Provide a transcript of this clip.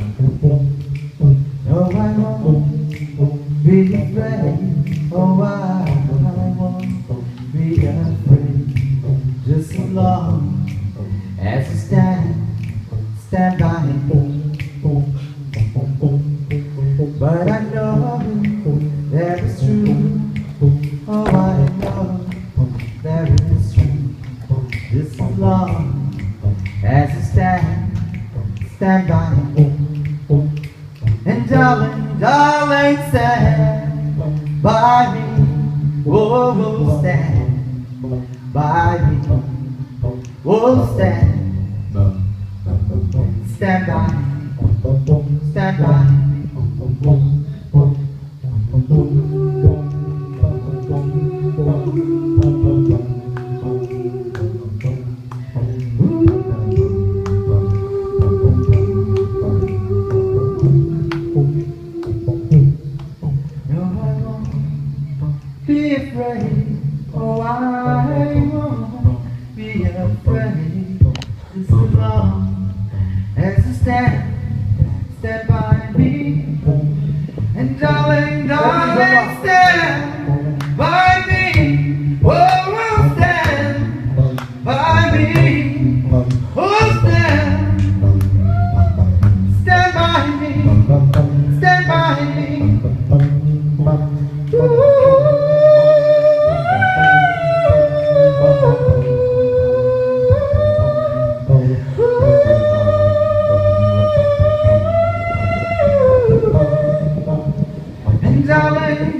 No, I won't be afraid. Oh, I, I won't be afraid. Just as long as you stand, stand by. But I know that it's true. Oh, I know that it's true. Just as long as you stand, stand by me. Darling, darling, stand by me. Oh, oh, stand by me. Oh, stand, stand by me. Stand by me. be afraid. Oh, I won't be afraid. Just as long as you stand, stand by me. And darling, darling, oh, stand by me. Oh, stand by me. Oh, darling.